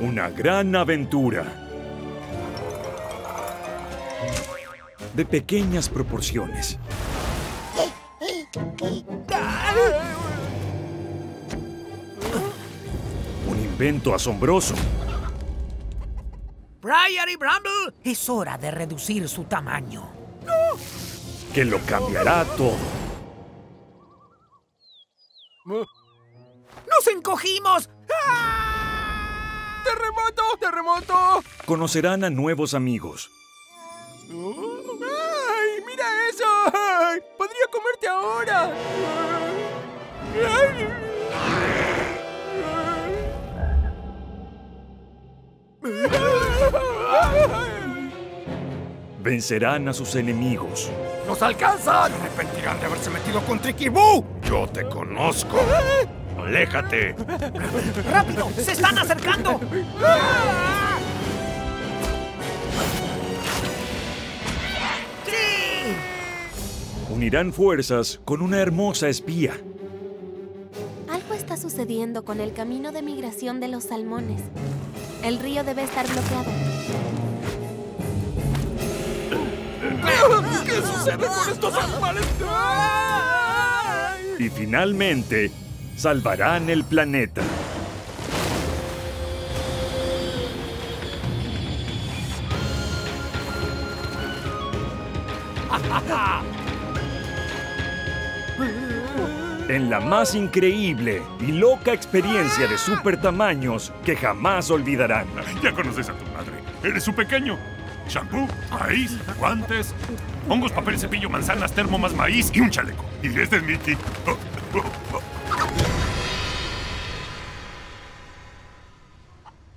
Una gran aventura. De pequeñas proporciones. Un invento asombroso Briar y Bramble, es hora de reducir su tamaño. que lo cambiará todo. ¡Nos encogimos! ¡Terremoto! ¡Terremoto! Conocerán a nuevos amigos. ¡Ay, mira eso! ¡Ay, ¡Podría comerte ahora! ¡Ay! Vencerán a sus enemigos. ¡Nos alcanzan! arrepentirán de haberse metido con Tricky Boo. Yo te conozco. Aléjate. ¡Rápido! ¡Se están acercando! ¡Sí! Unirán fuerzas con una hermosa espía. Algo está sucediendo con el camino de migración de los salmones. El río debe estar bloqueado. ¿Qué sucede con estos animales? Y finalmente, salvarán el planeta. En la más increíble y loca experiencia de super tamaños que jamás olvidarán. Ya conoces a tu madre. Eres su pequeño. Shampoo, maíz, guantes, hongos, papel, cepillo, manzanas, termo maíz y un chaleco. Y este es Mickey.